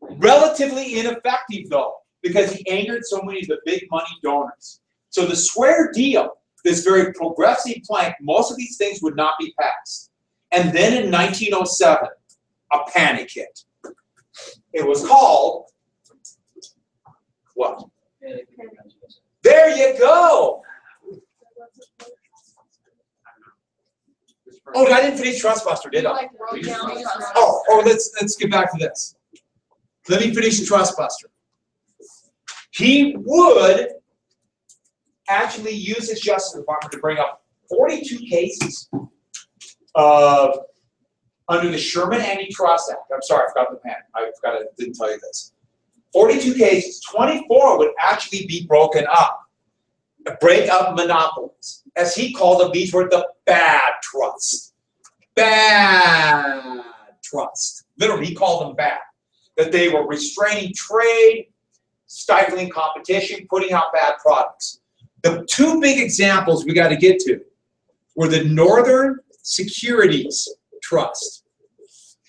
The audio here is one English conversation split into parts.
Relatively ineffective though, because he angered so many of the big money donors. So the square deal, this very progressive plank, most of these things would not be passed. And then in 1907, a panic hit. It was called what? There you go. Oh, I didn't finish Trustbuster, did I? Like wrote down the trust. Oh, oh, let's, let's get back to this. Let me finish the Trustbuster. He would actually use his Justice Department to bring up forty-two cases of, under the Sherman Antitrust Act. I'm sorry, I forgot the pen. I forgot, I didn't tell you this. Forty-two cases, twenty-four would actually be broken up. Break up monopolies. As he called them, these were the bad trusts. Bad trust. Literally, he called them bad. That they were restraining trade, stifling competition, putting out bad products. The two big examples we got to get to were the Northern Securities Trust,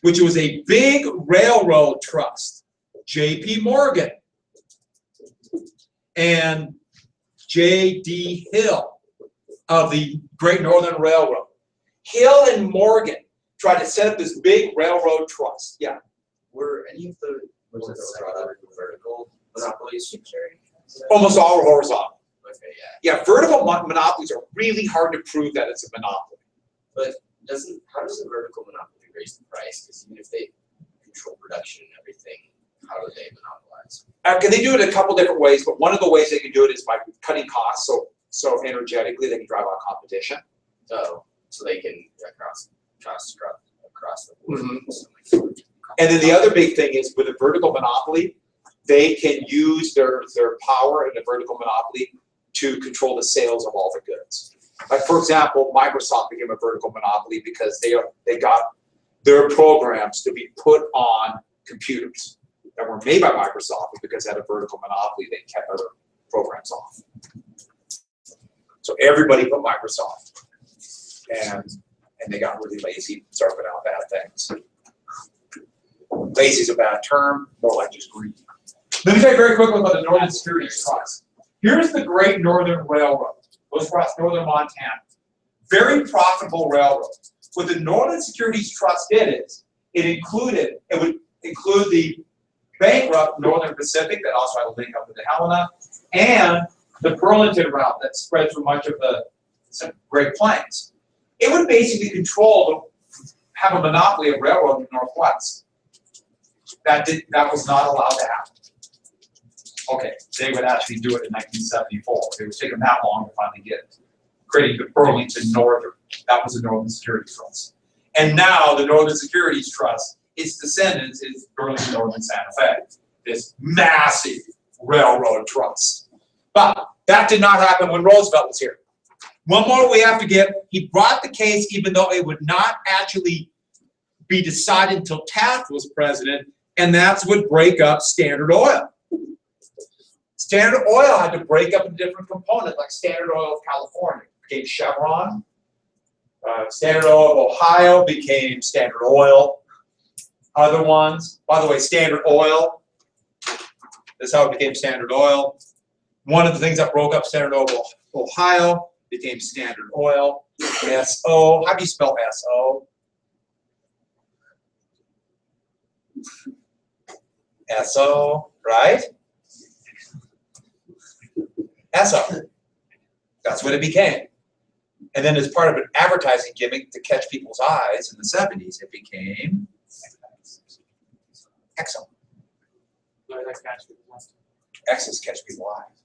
which was a big railroad trust. J.P. Morgan and J.D. Hill of the Great Northern Railroad. Hill and Morgan tried to set up this big railroad trust. Yeah, Were any of the, was it secular vertical monopolies? almost all were horizontal. Okay, yeah, Yeah, vertical mon- monopolies are really hard to prove that it's a monopoly. But doesn't, how does a vertical monopoly raise the price? Because even if they control production and everything, how do they monopolize? Uh, can they do it a couple different ways, but one of the ways they can do it is by cutting costs. So, so energetically, they can drive out competition. So, so they can across, across, across, across the board. So like- And then the other big thing is with a vertical monopoly, they can use their, their power in a vertical monopoly to control the sales of all the goods. Like, for example, Microsoft became a vertical monopoly because they, they got their programs to be put on computers that were made by Microsoft, but because they had a vertical monopoly, they kept other programs off. So everybody but Microsoft. And, and they got really lazy, and started putting out bad things. Lazy is a bad term, more like just greedy. Let me tell you very quickly about the Northern Securities Trust. Here's the Great Northern Railroad, goes across northern Montana. Very profitable railroad. What the Northern Securities Trust did is, it included, it would include the bankrupt Northern Pacific, that also had a link up with the Helena, and the Burlington route that spread through much of the Great Plains. It would basically control, have a monopoly of railroad in the Northwest. That did, that was not allowed to happen. Okay, they would actually do it in nineteen seventy-four. It was taking that long to finally get it. Creating the Burlington Northern, that was the Northern Securities Trust. And now the Northern Securities Trust, its descendants is Burlington Northern Santa Fe. This massive railroad trust. But that did not happen when Roosevelt was here. One more we have to get, he brought the case even though it would not actually be decided until Taft was president, and that's what break up Standard Oil. Standard Oil had to break up into different components, like Standard Oil of California became Chevron. Uh, Standard Oil of Ohio became Standard Oil. Other ones, by the way, Standard Oil. This is how it became Standard Oil. One of the things that broke up Standard Oil of Ohio became Standard Oil. SO, how do you spell SO? SO, right? SO. That's what it became. And then as part of an advertising gimmick to catch people's eyes in the seventies, it became Exxon. X's catch people's eyes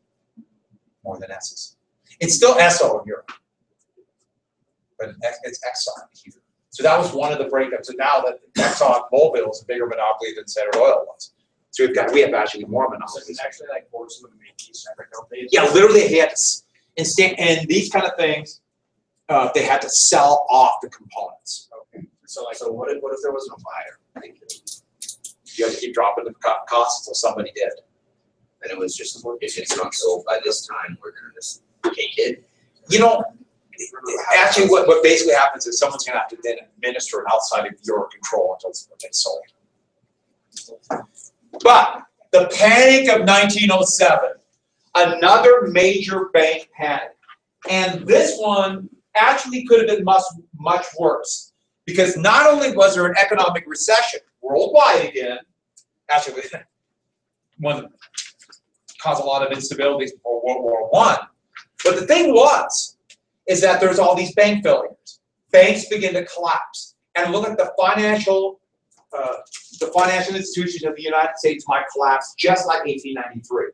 more than S's. It's still SO in Europe. But it's it's Exxon here. So that was one of the breakups. And now that Exxon Mobil is a bigger monopoly than Standard Oil was. So we've got, we have actually more monopolies. it's actually like forced them to make these separate, don't they? Yeah, literally, he had to, s- and sta- and these kind of things, uh, they had to sell off the components. Okay. So like, so what if, what if there wasn't a buyer? You had to keep dropping the co- costs until somebody did. And it was just, if it's not sold by this time, we're gonna just take it. You know, actually, what, what basically happens is someone's gonna have to then administer it outside of your control until it's, until it's sold. But the panic of 1907, another major bank panic. And this one actually could have been much, much worse. Because not only was there an economic recession worldwide again, actually, one caused a lot of instabilities for World War One. But the thing was, is that there's all these bank failures. Banks begin to collapse. And look at the financial, uh, the financial institutions of the United States might collapse just like 1893.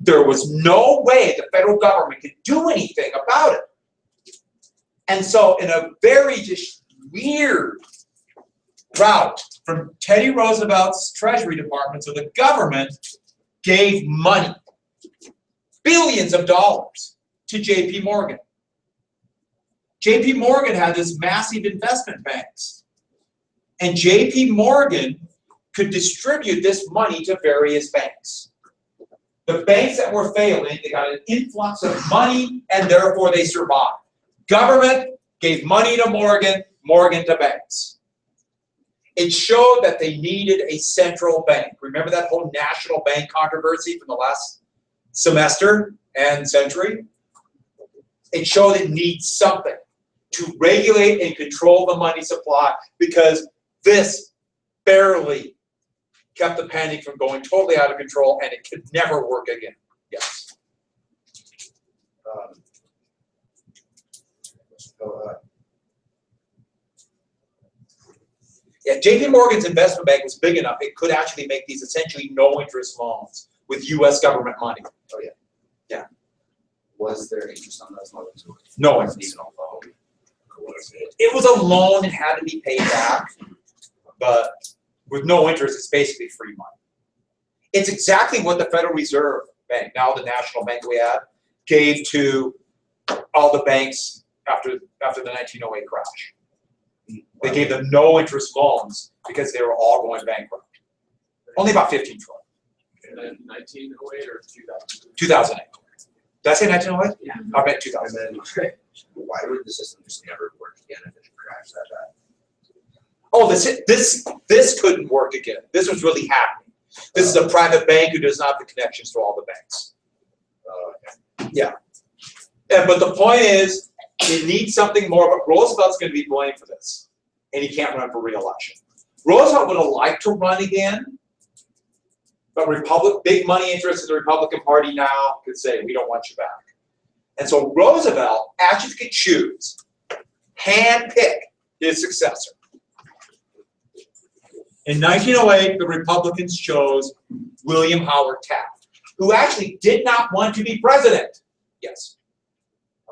There was no way the federal government could do anything about it. And so, in a very just weird route from Teddy Roosevelt's Treasury Department, so the government gave money, billions of dollars, to JP Morgan. JP Morgan had this massive investment banks. And JP Morgan could distribute this money to various banks. The banks that were failing, they got an influx of money and therefore they survived. Government gave money to Morgan, Morgan to banks. It showed that they needed a central bank. Remember that whole national bank controversy from the last semester and century? It showed it needs something to regulate and control the money supply because this barely kept the panic from going totally out of control and it could never work again. Yes. Um, uh, Yeah, JP Morgan's investment bank was big enough, it could actually make these essentially no interest loans with US government money. Oh, yeah. Yeah. Was there interest on those loans? No interest. even a loan. Or was it? It was a loan, it had to be paid back, but with no interest, it's basically free money. It's exactly what the Federal Reserve Bank, now the national bank we have, gave to all the banks after, after the nineteen oh eight crash. They gave them no interest loans because they were all going bankrupt. Only about fifteen trillion, and then nineteen oh eight or two thousand? two thousand eight. Did I say nineteen oh eight? Yeah. I bet two thousand. And then, why would the system just never work again if it crashed that bad? Oh, this, this, this couldn't work again. This was really happening. This is a private bank who does not have the connections to all the banks. Uh, And, but the point is, it needs something more, but Roosevelt's gonna be blamed for this. And he can't run for reelection. Roosevelt would have liked to run again. But Republic, big money interests in the Republican Party now could say, we don't want you back. And so Roosevelt actually could choose, handpick his successor. In 1908, the Republicans chose William Howard Taft, who actually did not want to be president. Yes.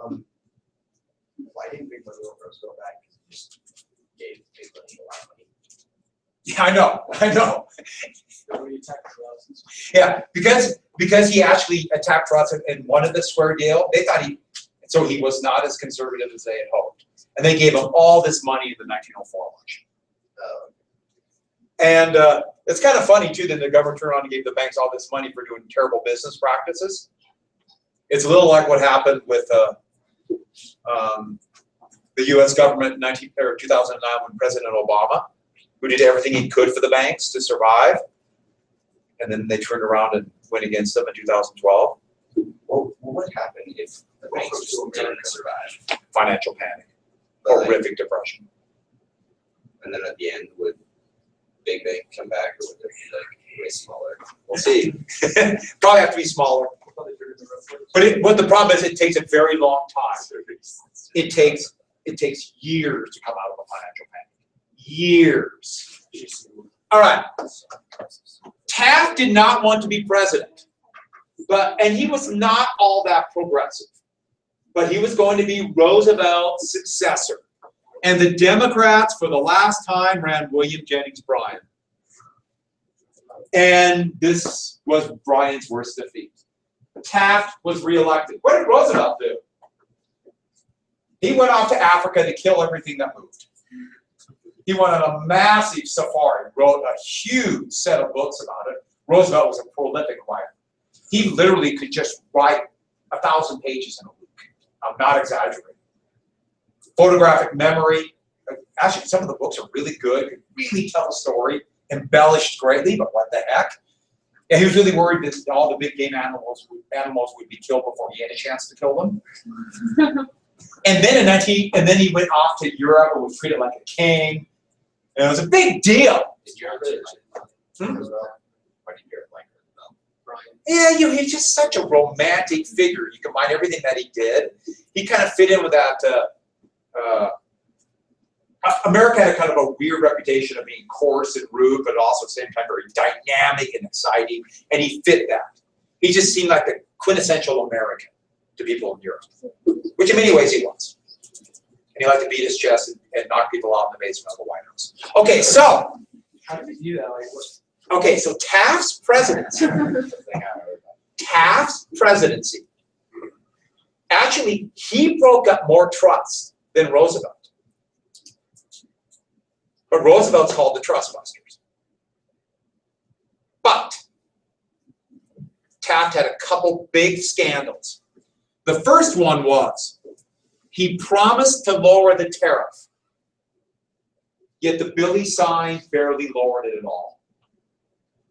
Um, why didn't Big Brother Rose go back? Just gave Big Brother a lot of money. Yeah, I know, I know. Nobody attacked the. Yeah, because, because he actually attacked Trotsky and won wanted the square deal, they thought he, so he was not as conservative as they had hoped. And they gave him all this money in the nineteen oh four election. And, uh, it's kind of funny too, that the government turned around and gave the banks all this money for doing terrible business practices. It's a little like what happened with, uh, um, the US government in nineteen, or two thousand and nine when President Obama, who did everything he could for the banks to survive. And then they turned around and went against them in two thousand twelve, Well, well, what happened if the banks just didn't survive? financial panic, Like, horrific depression. And then at the end, would Big Bank come back or would it be like way smaller? We'll see. Probably have to be smaller, but it, what the problem is, it takes a very long time. It takes, it takes years to come out of a financial panic. Years. All right, Taft did not want to be president, but, and he was not all that progressive. But he was going to be Roosevelt's successor. And the Democrats, for the last time, ran William Jennings Bryan. And this was Bryan's worst defeat. Taft was reelected. What did Roosevelt do? He went off to Africa to kill everything that moved. He went on a massive safari, wrote a huge set of books about it. Roosevelt was a prolific writer. He literally could just write a thousand pages in a week. I'm not exaggerating. Photographic memory. Actually, some of the books are really good, could really tell a story embellished greatly, but what the heck? And he was really worried that all the big game animals, would- animals would be killed before he had a chance to kill them. And then in nineteen, and then he went off to Europe and was treated like a king. And it was a big deal. Did you ever? Hmm? Roosevelt? Why did you ever like Roosevelt? Brian? Yeah, you know, he's just such a romantic figure. You combine everything that he did. He kind of fit in with that. Uh, uh, America had a kind of a weird reputation of being coarse and rude, but also at the same time very dynamic and exciting. And he fit that. He just seemed like the quintessential American to people in Europe, which in many ways he was. And he liked to beat his chest and, and knock people out in the basement of the White House. Okay, so How did you do that? Like, what? okay, so Taft's presidency. Thing I heard about. Taft's presidency, actually, he broke up more trust than Roosevelt. But Roosevelt's called the trust busters. But Taft had a couple big scandals. The first one was he promised to lower the tariff, yet the bill he signed barely lowered it at all.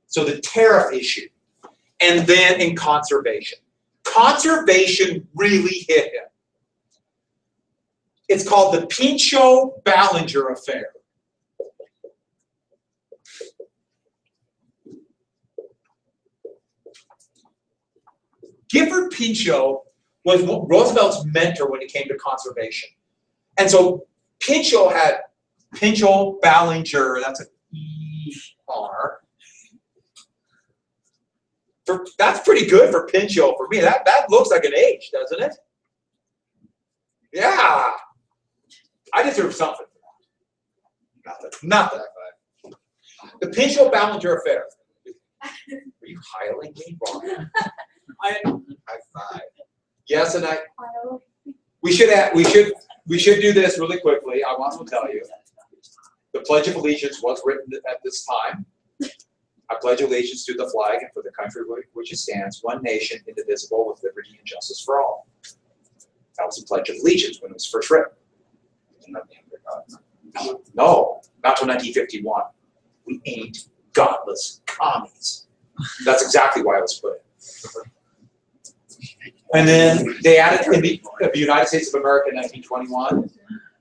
So the tariff issue and then in conservation. Conservation really hit him. It's called the Pinchot Ballinger Affair. Gifford Pinchot was Roosevelt's mentor when it came to conservation. And so Pinchot had Pinchot Ballinger, that's an E R, for, that's pretty good for Pinchot for me. That that looks like an H, doesn't it? Yeah. I deserve something for that. Nothing. Nothing. The Pinchot Ballinger affair. Are you hiling me, Ron? High five. Yes, and I. We should add, we should we should do this really quickly. I want to tell you. The Pledge of Allegiance was written at this time. I pledge allegiance to the flag and for the country which it stands, one nation, indivisible, with liberty and justice for all. That was the Pledge of Allegiance when it was first written. No, not till nineteen fifty-one. We ain't godless commies. That's exactly why it was put in. And then they added the, the United States of America in nineteen twenty-one.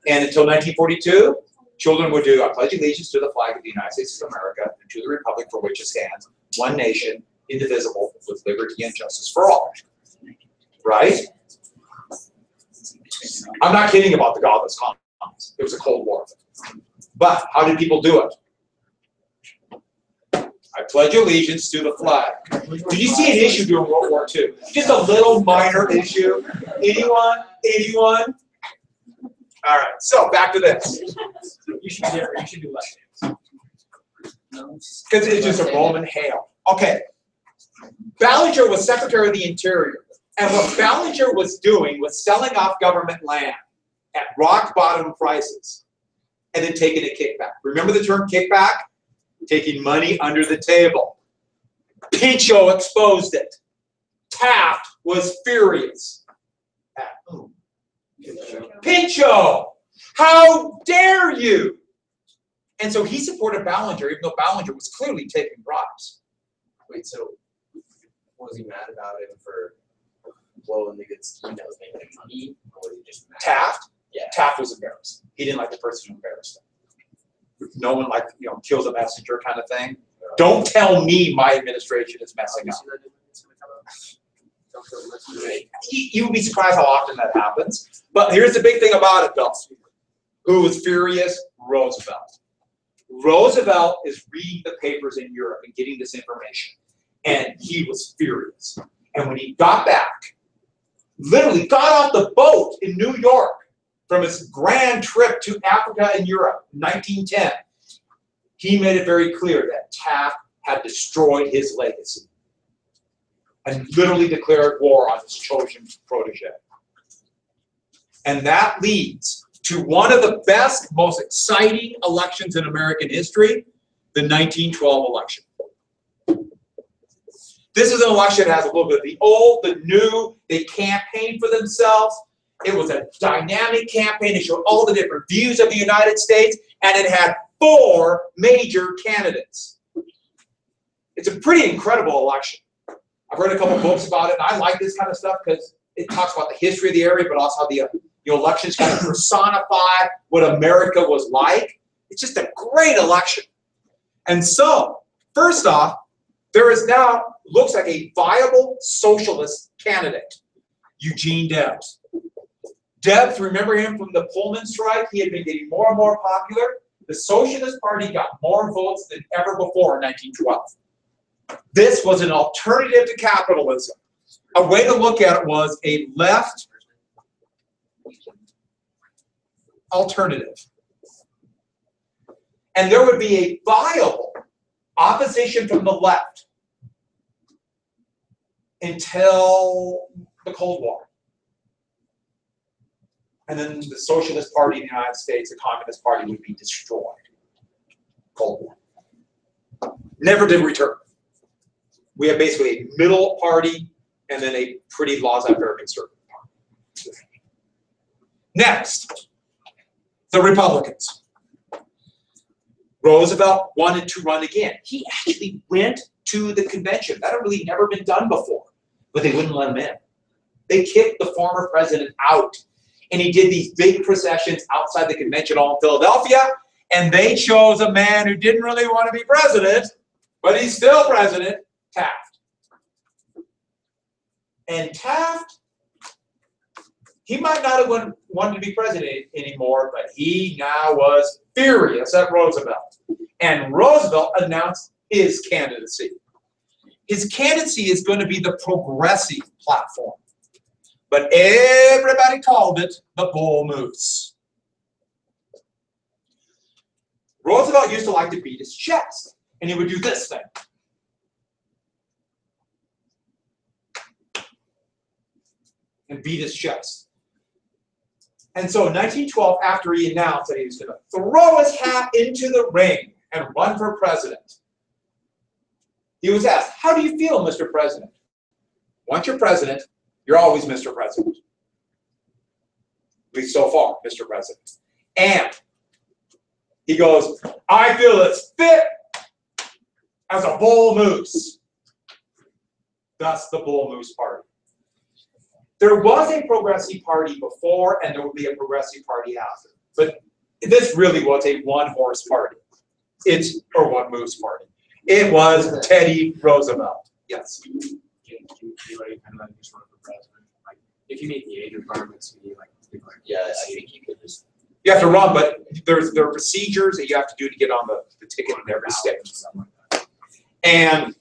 And until nineteen forty-two, children would do, I pledge allegiance to the flag of the United States of America and to the republic for which it stands, one nation, indivisible, with liberty and justice for all. Right? I'm not kidding about the godless commies. It was a Cold War. But how did people do it? I pledge allegiance to the flag. Did you see an issue during World War II? Just a little minor issue. Anyone? Anyone? All right, so back to this. You should do, you should do left hands. Because it's just a Roman hail. Okay. Ballinger was Secretary of the Interior. And what Ballinger was doing was selling off government land at rock bottom prices and then taking a kickback. Remember the term kickback? Taking money under the table. Pinchot exposed it. Taft was furious. At? Pinchot! How dare you? And so he supported Ballinger, even though Ballinger was clearly taking bribes. Wait, so was he mad about him for blowing the good scheme that was making money, or was he just mad? Taft, Yeah. Taft was embarrassed. He didn't like the person who embarrassed him. No one like, you know, kills a messenger kind of thing. Don't tell me my administration is messing up. You, you would be surprised how often that happens. But here's the big thing about it, though. Who was furious? Roosevelt. Roosevelt is reading the papers in Europe and getting this information, and he was furious. And when he got back, literally got off the boat in New York from his grand trip to Africa and Europe, 1910, he made it very clear that Taft had destroyed his legacy and literally declared war on his chosen protege. And that leads to one of the best, most exciting elections in American history, the 1912 election. This is an election that has a little bit of the old, the new, they campaigned for themselves. It was a dynamic campaign. It showed all the different views of the United States, and it had four major candidates. It's a pretty incredible election. I've read a couple books about it, and I like this kind of stuff because it talks about the history of the area, but also how the, the elections kind of personify what America was like. It's just a great election. And so, first off, there is now, looks like a viable socialist candidate, Eugene Debs. Debs, remember him from the Pullman strike? He had been getting more and more popular. The Socialist Party got more votes than ever before in 1912. This was an alternative to capitalism. A way to look at it was a left alternative. And there would be a viable opposition from the left until the Cold War. And then the Socialist Party in the United States, the Communist Party would be destroyed. Cold War. Never did return. We have basically a middle party and then a pretty laissez-faire conservative party. Next, the Republicans. Roosevelt wanted to run again. He actually went to the convention. That had really never been done before, but they wouldn't let him in. They kicked the former president out, and he did these big processions outside the convention hall in Philadelphia, and they chose a man who didn't really want to be president, but he's still president, Taft. And Taft, he might not have wanted to be president anymore, but he now was furious at Roosevelt. And Roosevelt announced his candidacy. His candidacy is going to be the progressive platform. But everybody called it the bull moose. Roosevelt used to like to beat his chest, and he would do this thing. And beat his chest. And so in 1912, after he announced that he was going to throw his hat into the ring and run for president, he was asked, How do you feel, Mr. President? Once you're president, you're always Mr. President. At least so far, Mr. President. And he goes, I feel as fit as a bull moose. That's the bull moose party. There was a progressive party before, and there will be a progressive party after. But this really was a one horse party. It's, or one moose party. It was Teddy Roosevelt. Yes. Can, can anybody kind of like just run for president? Like, if you meet the age requirements, you need like, declare. Yeah, I think you could just, You have to run, but there's, there are procedures that you have to do to get on the, the ticket in every state. Something like that. And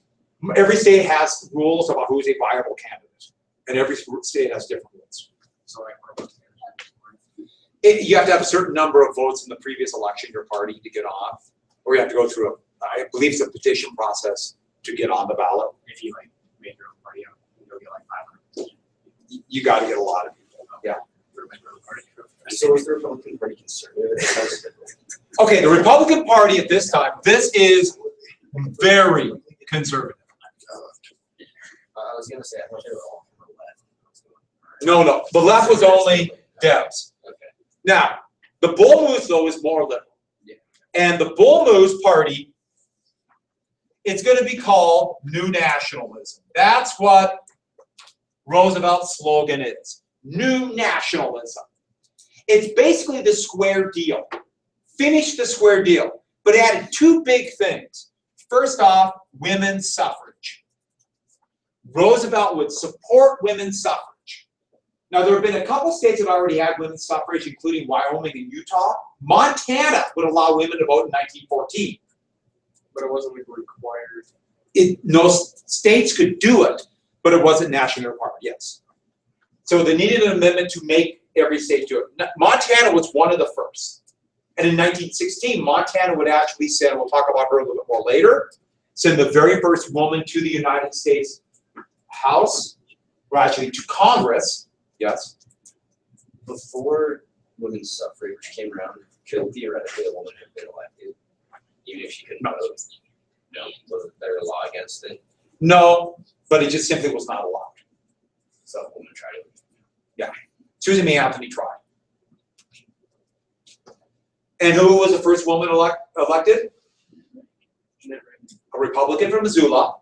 every state has rules about who's a viable candidate. And every state has different rules. So like, It, you have to have a certain number of votes in the previous election, your party, to get on. Or you have to go through a, I believe it's a petition process to get on the ballot. if you like make your own party up, you'll get like five hundred. You- You gotta get a lot of people. for make your own party. so is the Republican Party conservative? Okay, the Republican Party at this time, this is very conservative. Uh, I was gonna say, I thought they were all from the left. No, no, the left was only Debs. Okay. Now, the Bull Moose though is more liberal. Yeah. And the Bull Moose Party, it's gonna be called New Nationalism. That's what Roosevelt's slogan is, New Nationalism. It's basically the square deal. Finish the square deal, but added two big things. First off, women's suffrage. Roosevelt would support women's suffrage. Now, there have been a couple states that already had women's suffrage, including Wyoming and Utah. Montana would allow women to vote in 1914. But it wasn't like required. It, no states could do it, but it wasn't national requirement, yes. So they needed an amendment to make every state do it. Montana was one of the first. And in 1916, Montana would actually send, we'll talk about her a little bit more later, send the very first woman to the United States House, or actually to Congress, yes. Before women's suffrage came around, could theoretically a woman have been elected? Even if she couldn't No. vote? No, was there a law against it? No, but it just simply was not allowed. So a tried it. Yeah, Susan B. Anthony tried. And who was the first woman elect, elected? A Republican from Missoula,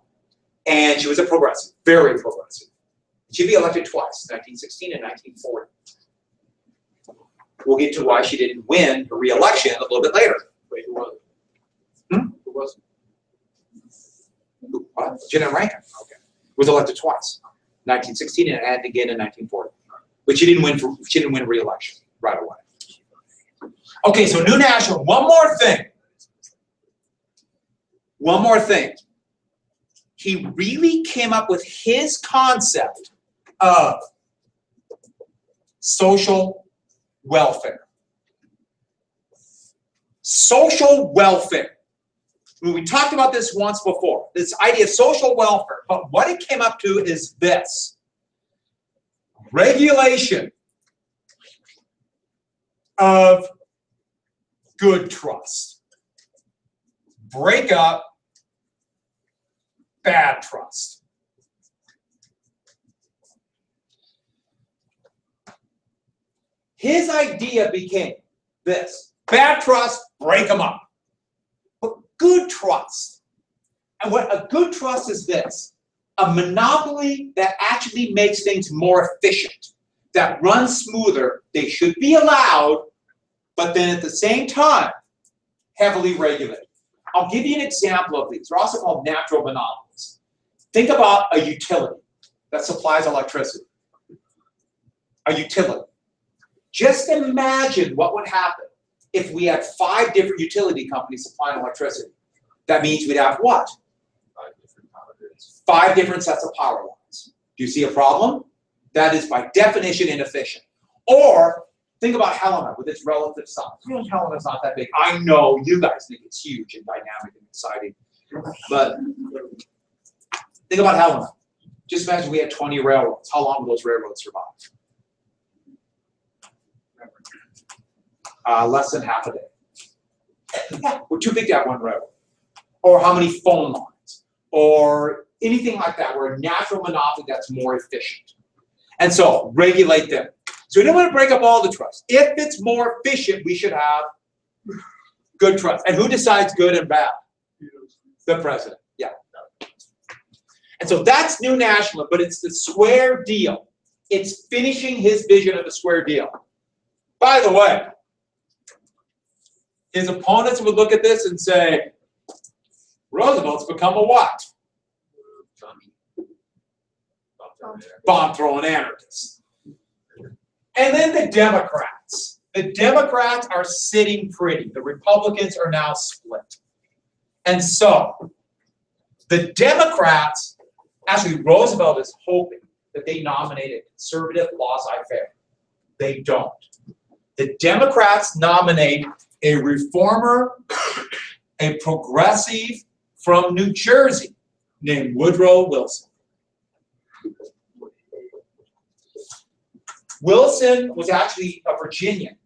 and she was a progressive, very progressive. She'd be elected twice, nineteen sixteen and nineteen forty. We'll get to why she didn't win the reelection a little bit later. Wait, who was Hmm? it? Who was what? Janet Rankin, okay, was elected twice, nineteen sixteen and and again in nineteen forty. But she didn't win for, she didn't win reelection right away. Okay, so New National, one more thing. One more thing. He really came up with his concept of social welfare. Social welfare. We talked about this once before, this idea of social welfare, but what it came up to is this. Regulation of good trust. Break up bad trust. His idea became this, bad trust, break them up. Good trust. And what a good trust is this a monopoly that actually makes things more efficient, that runs smoother. They should be allowed, but then at the same time, heavily regulated. I'll give you an example of these. They're also called natural monopolies. Think about a utility that supplies electricity. A utility. Just imagine what would happen if we had five different utility companies supplying electricity. That means we'd have what? Five different power grids. Five different sets of power lines. Do you see a problem? That is by definition inefficient. Or think about Helena with its relative size. You know, Helena's not that big. I know you guys think it's huge and dynamic and exciting. But think about Helena. Just imagine we had 20 railroads. How long will those railroads survive? Uh, less than half a day. Yeah, we're too big to have one railroad. Or how many phone lines? Or anything like that, where a natural monopoly that's more efficient. And so regulate them. So we don't want to break up all the trust. If it's more efficient, we should have good trust. And who decides good and bad? The president, yeah. And so that's new national, but it's the square deal. It's finishing his vision of the square deal. By the way, his opponents would look at this and say, Roosevelt's become a what? Bomb throwing anarchists. And then the Democrats. The Democrats are sitting pretty. The Republicans are now split. And so the Democrats, actually, Roosevelt is hoping that they nominate a conservative laissez-faire. They don't. The Democrats nominate a reformer, a progressive from New Jersey named Woodrow Wilson. Wilson was actually a Virginian,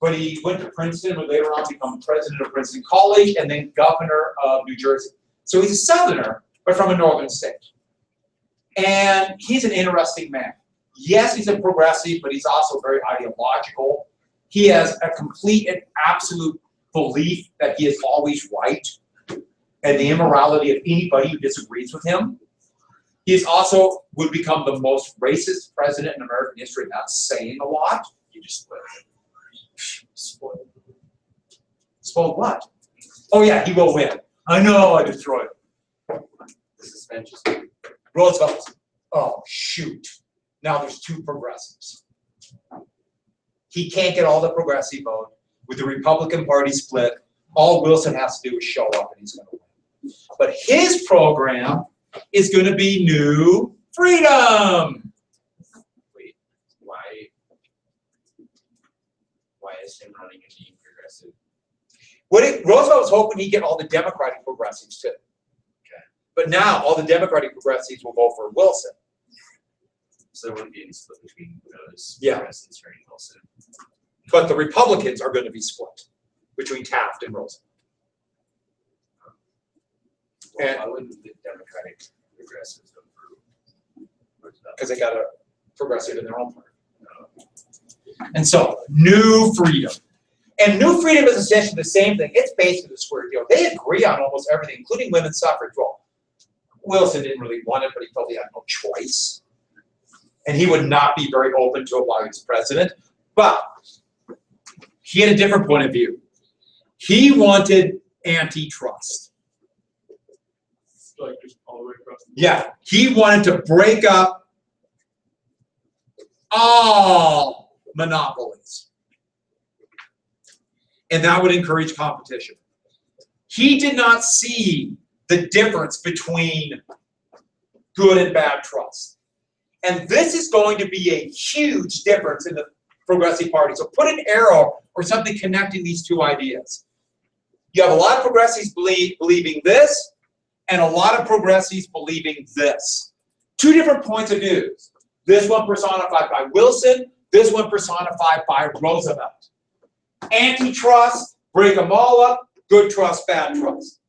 but he went to Princeton, and later on become president of Princeton College and then governor of New Jersey. So he's a Southerner, but from a northern state. And he's an interesting man. Yes, he's a progressive, but he's also very ideological. He has a complete and absolute belief that he is always right and the immorality of anybody who disagrees with him. He is also would become the most racist president in American history. That's saying a lot. You just. Spoiled. Spoiled what? Oh yeah, he will win. I know I destroyed him. The suspension. Roosevelt. Oh shoot. Now there's two progressives. He can't get all the progressive vote. With the Republican Party split, all Wilson has to do is show up and he's gonna win. But his program is gonna be new freedom. Wait, why? Why is him running and being progressive? What it, Roosevelt was hoping he'd get all the Democratic progressives too. Okay. But now all the Democratic progressives will vote for Wilson. So there wouldn't be any split between those. Yeah. Progressives very Wilson. But the Republicans are gonna be split between Taft and Roosevelt. Well, And- why wouldn't the Democratic progressives vote for because they got a progressive in their own party. And so, new freedom. And New Freedom is essentially the same thing. It's basically the square deal. They agree on almost everything, including women's suffrage. Well, Wilson didn't really want it, but he felt he had no choice. And he would not be very open to it while president. But he had a different point of view. He wanted antitrust. Like just all the way across. the board. Yeah, he wanted to break up all monopolies. And that would encourage competition. He did not see the difference between good and bad trust. And this is going to be a huge difference in the Progressive Party. So put an arrow or something connecting these two ideas. You have a lot of progressives believe, believing this, and a lot of progressives believing this. Two different points of views. This one personified by Wilson, this one personified by Roosevelt. Antitrust, break them all up, good trust, bad trust.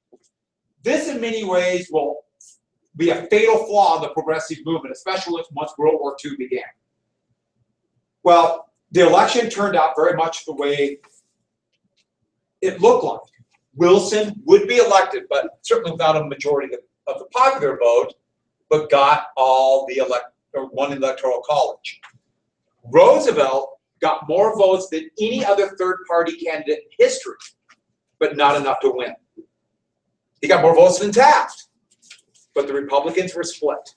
This in many ways will be a fatal flaw in the progressive movement, especially once World War II began. Well, the election turned out very much the way it looked like. Wilson would be elected, but certainly without a majority of, the popular vote, but got all the elect, or one electoral college. Roosevelt got more votes than any other third-party candidate in history, but not enough to win. He got more votes than Taft, but the Republicans were split.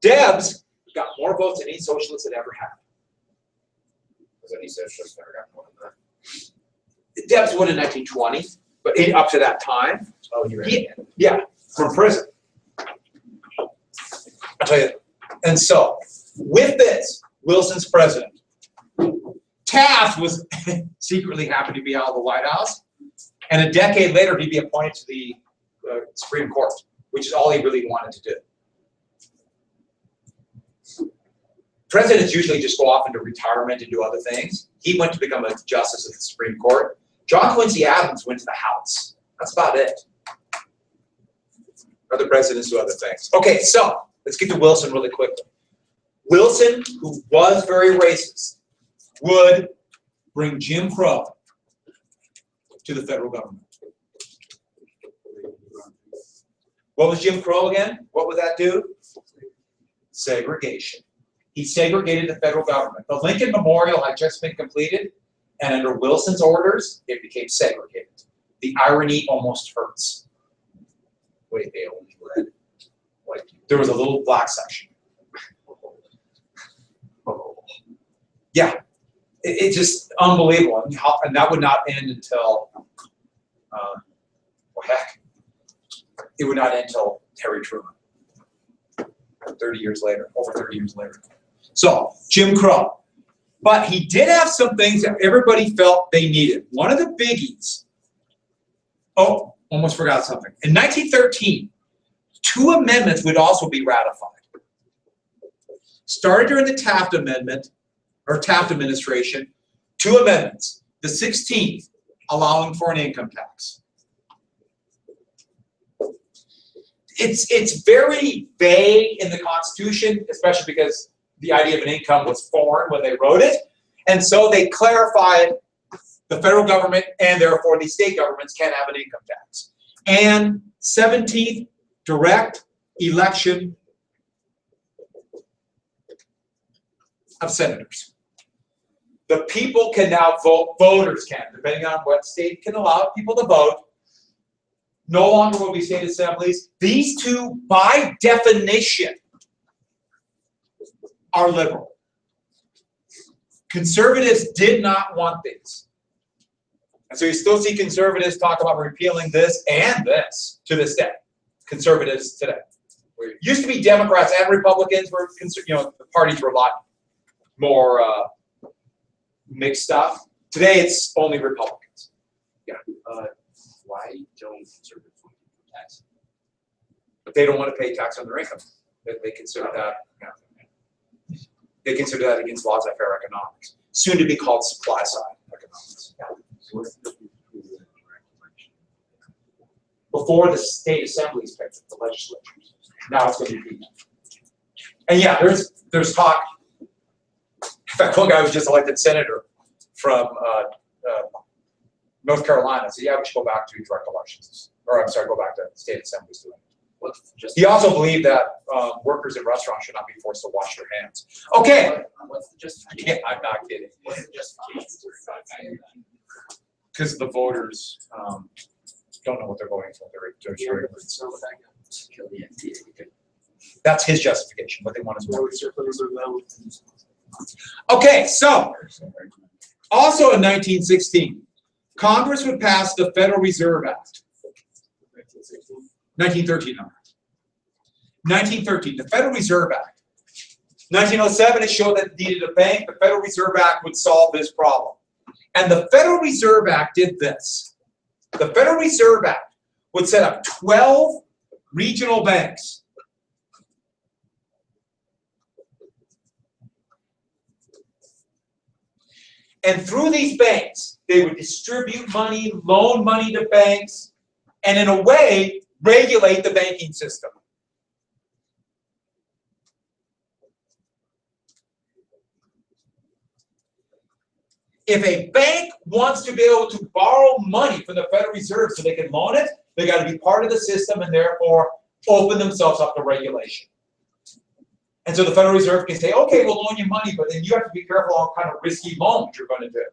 Debs got more votes than any socialist had ever had. Because any socialist never got more than that. Debs won in 1920, but in, up to that time, Oh, you're He- right. yeah, from prison. I'll tell you, and so with this, Wilson's president. Taft was secretly happy to be out of the White House, and a decade later, he'd be appointed to the uh, Supreme Court, which is all he really wanted to do. Presidents usually just go off into retirement and do other things. He went to become a justice of the Supreme Court. John Quincy Adams went to the House. That's about it. Other presidents do other things. Okay, so let's get to Wilson really quickly. Wilson, who was very racist, would bring Jim Crow to the federal government. What was Jim Crow again? What would that do? Segregation. He segregated the federal government. The Lincoln Memorial had just been completed, and under Wilson's orders, it became segregated. The irony almost hurts. Wait, they only white people. There was a little black section. Yeah, it, it's just unbelievable, and how, and that would not end until, uh, well, heck, it would not end until Harry Truman. Thirty years later, over thirty years later. So, Jim Crow. But he did have some things that everybody felt they needed. One of the biggies, oh, almost forgot something. In 1913, two amendments would also be ratified. Started during the Taft Amendment, or Taft administration, two amendments. The sixteenth, allowing for an income tax. It's, it's very vague in the Constitution, especially because the idea of an income was foreign when they wrote it. And so they clarified the federal government and therefore the state governments can have an income tax. And seventeenth, direct election of senators. The people can now vote, voters can, depending on what state can allow people to vote. No longer will be state assemblies. These two, by definition, are liberal. Conservatives did not want these. And so you still see conservatives talk about repealing this and this to this day. Conservatives today. It used to be Democrats and Republicans were, you know, the parties were a lot more uh, mixed up. Today it's only Republicans. Uh, why don't conservatives want to do tax? But they don't want to pay tax on their income. They, they consider that, yeah. They consider that against laws of fair economics, soon to be called supply side economics. Before the state assemblies picked the legislatures. Now it's gonna be. And yeah, there's, there's talk. In fact, one guy was just elected senator from, uh, uh, North Carolina, said, yeah, we should go back to direct elections, or I'm sorry, go back to state assemblies doing it. He also believed that, um, workers in restaurants should not be forced to wash their hands. Okay, What's the justification? yeah, I'm not kidding. What's the justification for not doing that? Because the voters, um, don't know what they're voting for, they're, they're sure. So kill the FDA. That's his justification, what they want is more. Okay, so, also in nineteen sixteen, Congress would pass the Federal Reserve Act, nineteen thirteen, no. Nineteen thirteen, the Federal Reserve Act. Nineteen oh seven, it showed that it needed a bank, the Federal Reserve Act would solve this problem. And the Federal Reserve Act did this. The Federal Reserve Act would set up twelve regional banks. And through these banks, they would distribute money, loan money to banks, and in a way, regulate the banking system. If a bank wants to be able to borrow money from the Federal Reserve so they can loan it, they gotta be part of the system and therefore open themselves up to regulation. And so the Federal Reserve can say, okay, we'll loan you money, but then you have to be careful on what kind of risky loans you're gonna do.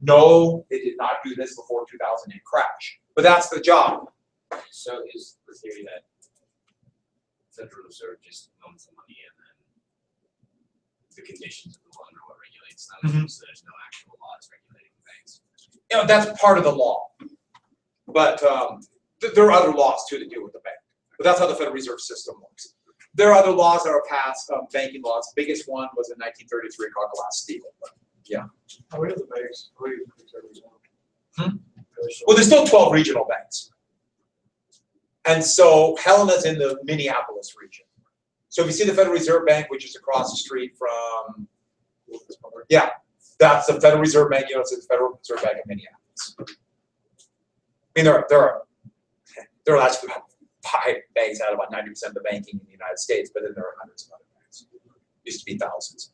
No, they did not do this before two thousand eight crash, but that's the job. So is the theory that Federal Reserve just loans the money and then the conditions of the loan are what regulates them, so there's no actual laws regulating banks? you know, that's part of the law. But um, th- there are other laws too that deal with the bank. But that's how the Federal Reserve System works. There are other laws that are passed, um, banking laws. Biggest one was in 1933 called Glass-Steagall. But- How many of the banks, how many of the banks are Hmm? Well, there's still 12 regional banks. And so Helena's in the Minneapolis region. So if you see the Federal Reserve Bank, which is across the street from, yeah, that's the Federal Reserve Bank, you know, it's the Federal Reserve Bank of Minneapolis. I mean, there are, there are, there are actually about banks out of about ninety percent of the banking in the United States, but then there are hundreds of other banks. Used to be thousands.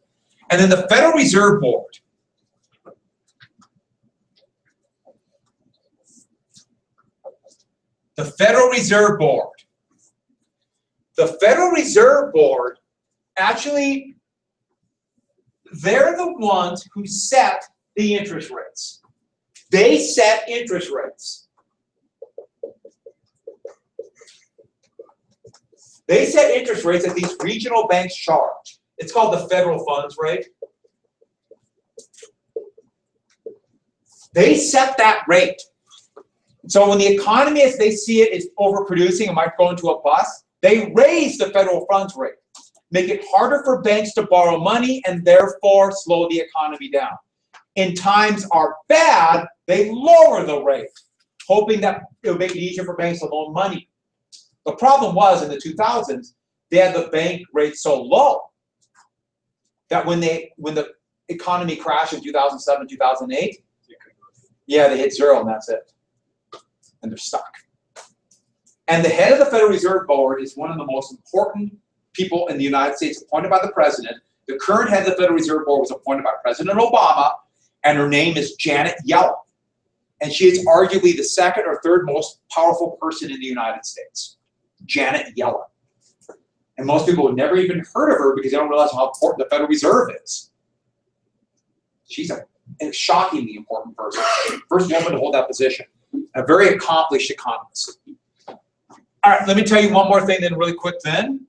And then the Federal Reserve Board. The Federal Reserve Board. The Federal Reserve Board actually, they're the ones who set the interest rates. They set interest rates. They set interest rates that these regional banks charge. It's called the federal funds rate. They set that rate. So when the economy, as they see it, is overproducing and might go into a bust, they raise the federal funds rate, make it harder for banks to borrow money and therefore slow the economy down. In times are bad, they lower the rate, hoping that it'll make it easier for banks to loan money. The problem was in the 2000s, they had the bank rate so low that when they when the economy crashed in 2007, 2008, yeah, they hit zero and that's it. And they're stuck. And the head of the Federal Reserve Board is one of the most important people in the United States appointed by the president. The current head of the Federal Reserve Board was appointed by President Obama, and her name is Janet Yellen. And she is arguably the second or third most powerful person in the United States. Janet Yellen. And most people have never even heard of her because they don't realize how important the Federal Reserve is. She's a, a shockingly important person. First woman to hold that position. A very accomplished economist. All right, let me tell you one more thing then, really quick then.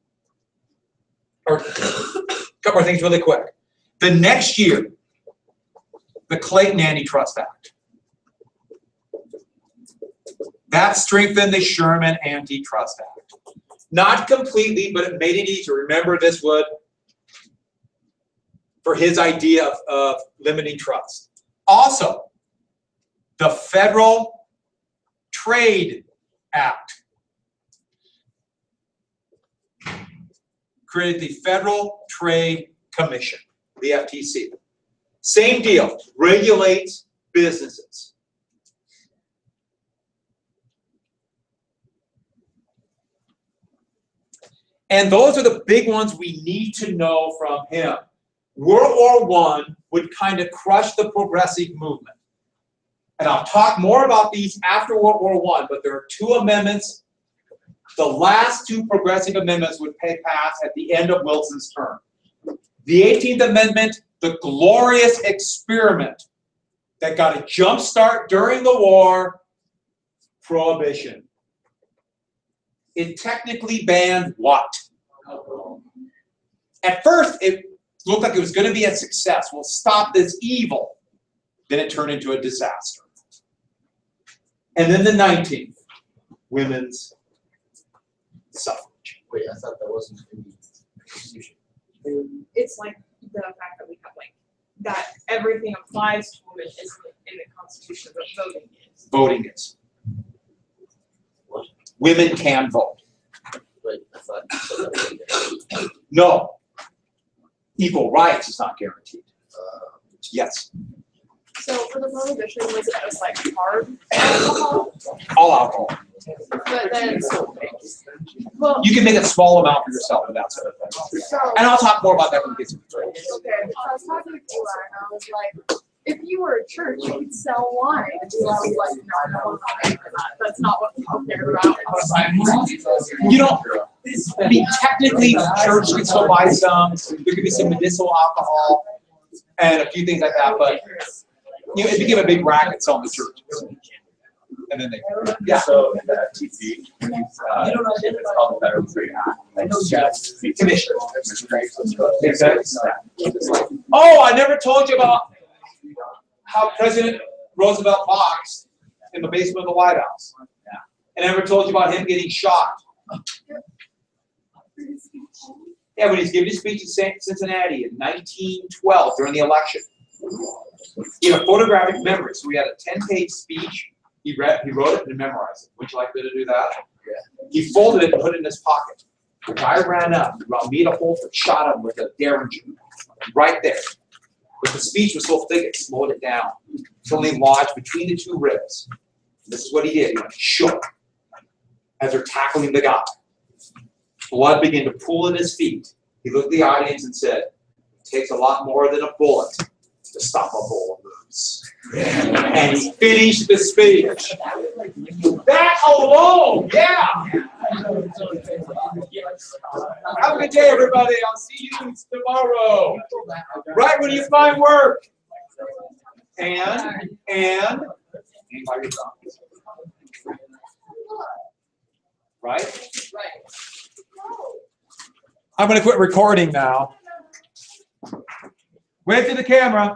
Or a couple more things really quick. The next year, the Clayton Antitrust Act. That strengthened the Sherman Antitrust Act. Not completely, but it made it easy to Remember this would, for his idea of, of limiting trust. Also, the Federal Trade Act created the Federal Trade Commission, the FTC. Same deal, regulates businesses. And those are the big ones we need to know from him. World War One would kind of crush the progressive movement. And I'll talk more about these after World War One, but there are two amendments. The last two progressive amendments would pass at the end of Wilson's term. The Eighteenth Amendment, the glorious experiment that got a jump start during the war, prohibition. It technically banned what? At first, it looked like it was gonna be a success. We'll stop this evil. Then it turned into a disaster. And then the nineteenth, women's suffrage. Wait, I thought that wasn't in the Constitution. it's like the fact that we have like, that everything applies to women is in the Constitution, but voting is. Voting is. What? Women can vote. Wait, I thought you said that was in there. No. Equal rights is not guaranteed. Uh, Yes, So for the prohibition, was it just like hard alcohol? all alcohol. But then, well, You can make a small amount for yourself, but that's it. so, And I'll talk more about that when we get to the okay, so I was talking to Kayla and I was like, if you were a church, you could sell wine. And she was like, no, no, one's not paying for that. That's not what people care about. You know, I mean, technically, church could still buy some, there could be some medicinal alcohol and a few things like that, but, you know, it became a big racket selling the churches. And then they, yeah. So, uh, TP, when uh, it's called the Federal Trade Act. Commission. Oh, I never told you about how President Roosevelt boxed in the basement of the White House. And I never told you about him getting shot. Yeah, when he's giving his speech in Cincinnati in nineteen twelve during the election. He had a photographic memory, so we had a ten-page speech. He read, he wrote it and memorized it. Would you like me to do that? Yeah. He folded it and put it in his pocket. The guy ran up, Ramita Holford shot him with a derringer, right there. But the speech was so thick, it slowed it down. It's only lodged between the two ribs. This is what he did, he went shook as they're tackling the guy. Blood began to pool at his feet. He looked at the audience and said, it takes a lot more than a bullet to stop a bull. And finish the speech. That alone, yeah. Have a good day, everybody. I'll see you tomorrow. Right when you find work. And, and. Right? I'm gonna quit recording now. Wave to the camera.